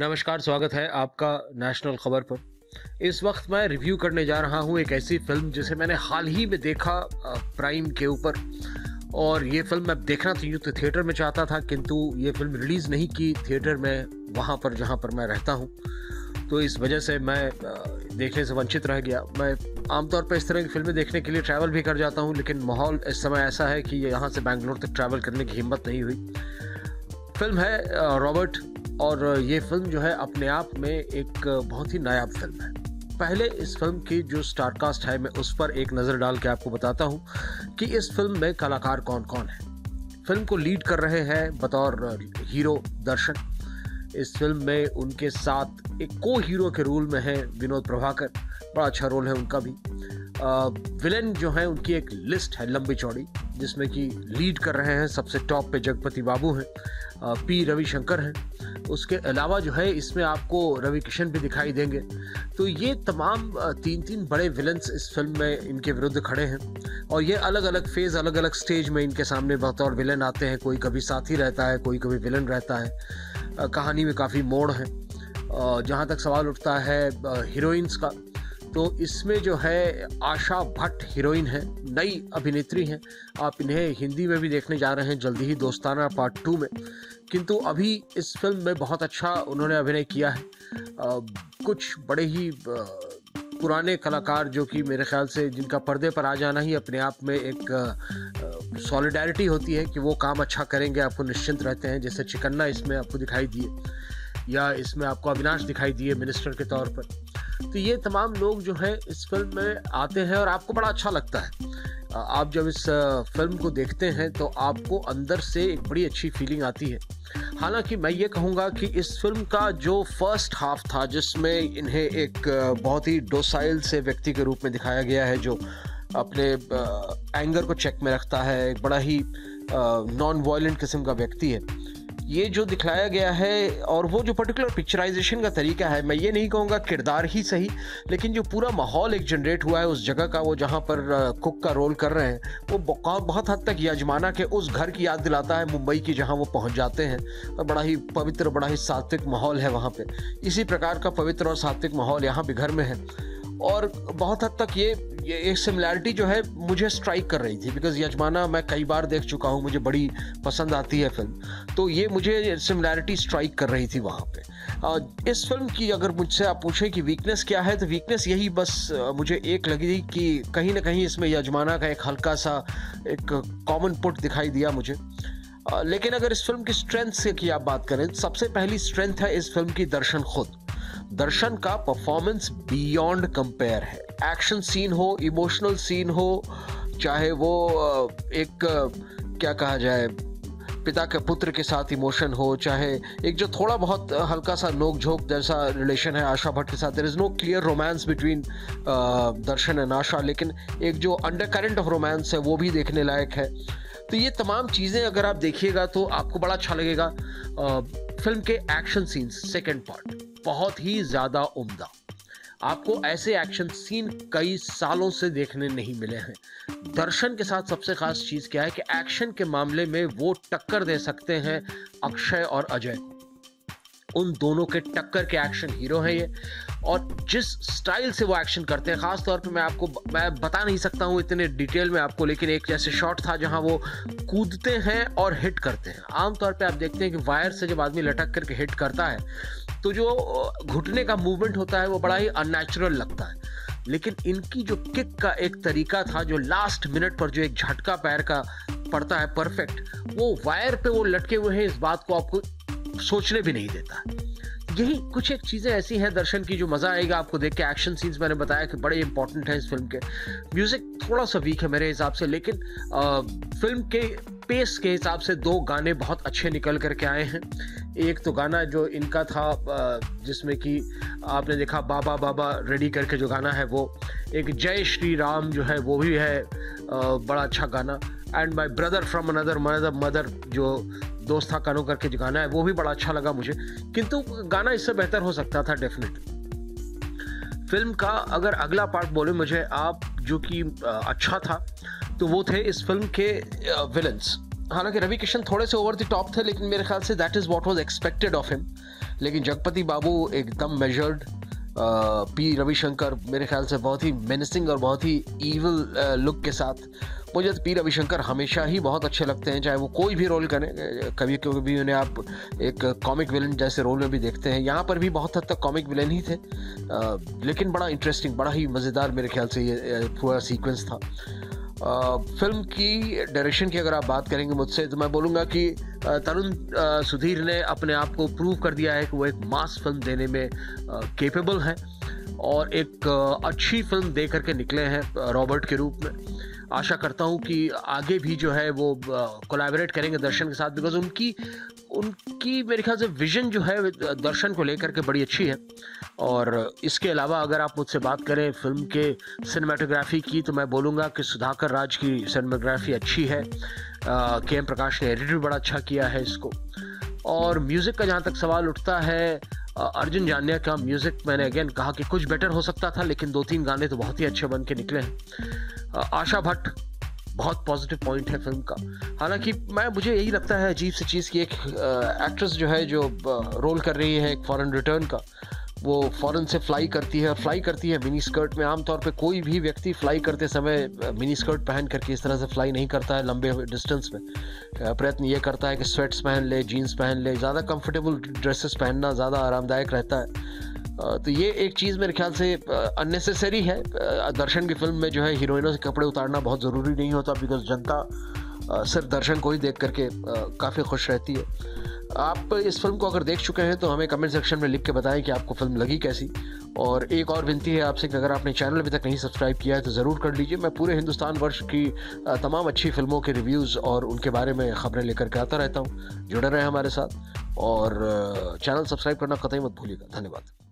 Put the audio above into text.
नमस्कार, स्वागत है आपका नेशनल खबर पर। इस वक्त मैं रिव्यू करने जा रहा हूँ एक ऐसी फ़िल्म जिसे मैंने हाल ही में देखा प्राइम के ऊपर। और ये फ़िल्म मैं देखना तो यूँ तो थिएटर में चाहता था, किंतु ये फ़िल्म रिलीज़ नहीं की। थिएटर में वहाँ पर, जहाँ पर मैं रहता हूँ। तो इस वजह से मैं देखने से वंचित रह गया। मैं आमतौर पर इस तरह की फ़िल्में देखने के लिए ट्रैवल भी कर जाता हूँ, लेकिन माहौल इस समय ऐसा है कि यहाँ से बैंगलोर तक ट्रैवल करने की हिम्मत नहीं हुई। फ़िल्म है रॉबर्ट और ये फ़िल्म जो है अपने आप में एक बहुत ही नायाब फ़िल्म है। पहले इस फ़िल्म की जो स्टारकास्ट है, मैं उस पर एक नज़र डाल के आपको बताता हूँ कि इस फ़िल्म में कलाकार कौन कौन है। फ़िल्म को लीड कर रहे हैं बतौर हीरो दर्शन। इस फ़िल्म में उनके साथ एक को हीरो के रोल में है विनोद प्रभाकर, बड़ा अच्छा रोल है उनका भी। विलेन जो है उनकी एक लिस्ट है लंबी चौड़ी, जिसमें कि लीड कर रहे हैं सबसे टॉप पे जगपति बाबू हैं पी रविशंकर हैं। उसके अलावा जो है, इसमें आपको रवि किशन भी दिखाई देंगे। तो ये तमाम तीन तीन बड़े विलन्स इस फ़िल्म में इनके विरुद्ध खड़े हैं। और ये अलग अलग फ़ेज़ अलग अलग स्टेज में इनके सामने बतौर विलन आते हैं। कोई कभी साथी रहता है, कोई कभी विलन रहता है। कहानी में काफ़ी मोड़ है। जहाँ तक सवाल उठता है हीरोइंस का तो इसमें जो है आशा भट्ट हीरोइन है नई अभिनेत्री हैं। आप इन्हें हिंदी में भी देखने जा रहे हैं जल्दी ही दोस्ताना पार्ट टू में। किंतु अभी इस फ़िल्म में बहुत अच्छा उन्होंने अभिनय किया है। आ, कुछ बड़े ही आ, पुराने कलाकार जो कि मेरे ख्याल से जिनका पर्दे पर आ जाना ही अपने आप में एक सॉलिडारिटी होती है कि वो काम अच्छा करेंगे आपको निश्चिंत रहते हैं। जैसे चिकन्ना इसमें आपको दिखाई दिए या इसमें आपको अविनाश दिखाई दिए मिनिस्टर के तौर पर। तो ये तमाम लोग जो हैं इस फ़िल्म में आते हैं और आपको बड़ा अच्छा लगता है। आप जब इस फ़िल्म को देखते हैं तो आपको अंदर से एक बड़ी अच्छी फीलिंग आती है। हालाँकि मैं ये कहूँगा कि इस फ़िल्म का जो फ़र्स्ट हाफ़ था, जिसमें इन्हें एक बहुत ही डोसाइल से व्यक्ति के रूप में दिखाया गया है, जो अपने एंगर को चेक में रखता है, एक बड़ा ही नॉन वायलेंट किस्म का व्यक्ति है। ये जो दिखाया गया है और वो जो पर्टिकुलर पिक्चराइजेशन का तरीका है, मैं ये नहीं कहूँगा किरदार ही सही, लेकिन जो पूरा माहौल एक जनरेट हुआ है उस जगह का, वो जहाँ पर कुक का रोल कर रहे हैं, वो बहुत हद तक यजमाना के उस घर की याद दिलाता है, मुंबई की जहाँ वो पहुँच जाते हैं, और बड़ा ही पवित्र, बड़ा ही सात्विक माहौल है वहाँ पर इसी प्रकार का पवित्र और सात्विक माहौल यहाँ भी घर में है। और बहुत हद तक ये ये एक सिमिलैरिटी जो है, मुझे स्ट्राइक कर रही थी बिकॉज़ यजमाना मैं कई बार देख चुका हूँ, मुझे बड़ी पसंद आती है फ़िल्म तो ये मुझे सिमिलैरिटी स्ट्राइक कर रही थी वहाँ पे। इस फ़िल्म की अगर मुझसे आप पूछें कि वीकनेस क्या है तो वीकनेस यही बस मुझे एक लगी कि कहीं ना कहीं इसमें यजमाना का एक हल्का सा एक कॉमन पुट दिखाई दिया मुझे। लेकिन अगर इस फ़िल्म की स्ट्रेंथ से की आप बात करें, सबसे पहली स्ट्रेंथ है इस फ़िल्म की दर्शन खुद। दर्शन का परफॉर्मेंस बियॉन्ड कंपेयर है। एक्शन सीन हो इमोशनल सीन हो चाहे वो एक क्या कहा जाए पिता के पुत्र के साथ इमोशन हो चाहे एक जो थोड़ा बहुत हल्का सा नोक झोंक जैसा रिलेशन है आशा भट्ट के साथ there is no clear romance between Darshan and Asha लेकिन एक जो अंडर करेंट ऑफ़ रोमांस है वो भी देखने लायक है। तो ये तमाम चीज़ें अगर आप देखिएगा तो आपको बड़ा अच्छा लगेगा आ, फ़िल्म के एक्शन सीन्स सेकेंड पार्ट बहुत ही ज़्यादा उम्दा। आपको ऐसे एक्शन सीन कई सालों से देखने नहीं मिले हैं। दर्शन के साथ सबसे खास चीज़ क्या है कि एक्शन के मामले में वो टक्कर दे सकते हैं अक्षय और अजय। उन दोनों के टक्कर के एक्शन हीरो हैं ये। और जिस स्टाइल से वो एक्शन करते हैं, ख़ास तौर पे मैं आपको मैं बता नहीं सकता हूँ इतने डिटेल में आपको, लेकिन एक जैसे शॉट था जहाँ वो कूदते हैं और हिट करते हैं। आमतौर पे आप देखते हैं कि वायर से जब आदमी लटक करके हिट करता है तो जो घुटने का मूवमेंट होता है वो बड़ा ही अननेचुरल लगता है। लेकिन इनकी जो किक का एक तरीका था जो लास्ट मिनट पर जो एक झटका पैर का पड़ता है परफेक्ट वो वायर पे वो लटके हुए हैं इस बात को आपको सोचने भी नहीं देता। यही कुछ एक चीज़ें ऐसी हैं दर्शन की जो मज़ा आएगा आपको देख के। एक्शन सीन्स मैंने बताया कि बड़े इंपॉर्टेंट हैं इस फ़िल्म के। म्यूज़िक थोड़ा सा वीक है मेरे हिसाब से लेकिन आ, फ़िल्म के पेस के हिसाब से दो गाने बहुत अच्छे निकल करके आए हैं। एक तो गाना जो इनका था जिसमें कि आपने देखा बाबा बाबा रेडी करके जो गाना है वो, एक जय श्री राम जो है वो भी है बड़ा अच्छा गाना। And my brother from another mother mother जो दोस्त था कानू करके जो गाना है, वो भी बड़ा अच्छा लगा मुझे। किंतु गाना इससे बेहतर हो सकता था डेफिनेटली फ़िल्म का अगर अगला पार्ट बोले मुझे, आप जो कि अच्छा था तो वो थे इस फ़िल्म के विलन्स हालाँकि रवि किशन थोड़े से ओवर द टॉप थे, लेकिन मेरे ख्याल से that is what was expected of him लेकिन जगपति बाबू एकदम मेजर्ड पी रविशंकर मेरे ख्याल से बहुत ही मेनसिंग और बहुत ही ईवल लुक के साथ. मुझे तो पी रविशंकर हमेशा ही बहुत अच्छे लगते हैं, चाहे वो कोई भी रोल करें कभी कभी उन्हें आप एक कॉमिक विलन जैसे रोल में भी देखते हैं. यहाँ पर भी बहुत हद तक कॉमिक विलन ही थे लेकिन बड़ा इंटरेस्टिंग बड़ा ही मज़ेदार मेरे ख्याल से ये पूरा सीक्वेंस था. फ़िल्म की डायरेक्शन की अगर आप बात करेंगे मुझसे तो मैं बोलूँगा कि तरुण सुधीर ने अपने आप को प्रूव कर दिया है कि वो एक मास फ़िल्म देने में केपेबल हैं और एक अच्छी फ़िल्म दे करके निकले हैं रॉबर्ट के रूप में। आशा करता हूँ कि आगे भी जो है वो कोलैबोरेट करेंगे दर्शन के साथ बिकॉज़ उनकी उनकी मेरे ख्याल से विजन जो है दर्शन को लेकर के बड़ी अच्छी है। और इसके अलावा अगर आप मुझसे बात करें फ़िल्म के सिनेमाटोग्राफी की तो मैं बोलूँगा कि सुधाकर राज की सिनेमाग्राफी अच्छी है। के एम प्रकाश ने एडिट भी बड़ा अच्छा किया है इसको। और म्यूज़िक का जहाँ तक सवाल उठता है अर्जुन जानिया का म्यूज़िक मैंने अगेन कहा कि कुछ बेटर हो सकता था, लेकिन दो तीन गाने तो बहुत ही अच्छे बन के निकले हैं। आशा भट्ट बहुत पॉजिटिव पॉइंट है फ़िल्म का। हालाँकि मैं, मुझे यही लगता है अजीब सी चीज़ की एक एक्ट्रेस जो है, जो रोल कर रही है एक फॉरेन रिटर्न का, वो फ़ौरन से फ्लाई करती है और फ्लाई करती है मिनी स्कर्ट में। आमतौर पे कोई भी व्यक्ति फ्लाई करते समय मिनी स्कर्ट पहन करके इस तरह से फ्लाई नहीं करता है लंबे डिस्टेंस में। प्रयत्न ये करता है कि स्वेट्स पहन ले जीन्स पहन ले, ज़्यादा कंफर्टेबल ड्रेसेस पहनना ज़्यादा आरामदायक रहता है। तो ये एक चीज़ मेरे ख्याल से अननेसेसरी है। दर्शन की फ़िल्म में जो है हीरोइनों से कपड़े उतारना बहुत ज़रूरी नहीं होता बिकॉज़ जनता सिर्फ़ दर्शन को ही देख करके काफ़ी खुश रहती है। आप इस फ़िल्म को अगर देख चुके हैं तो हमें कमेंट सेक्शन में लिख के बताएँ कि आपको फ़िल्म लगी कैसी। और एक और विनती है आपसे कि अगर आपने चैनल अभी तक नहीं सब्सक्राइब किया है तो ज़रूर कर लीजिए। मैं पूरे हिंदुस्तान वर्ष की तमाम अच्छी फ़िल्मों के रिव्यूज़ और उनके बारे में ख़बरें लेकर के आता रहता हूँ। जुड़े रहें हमारे साथ और चैनल सब्सक्राइब करना कतई मत भूलिएगा। धन्यवाद।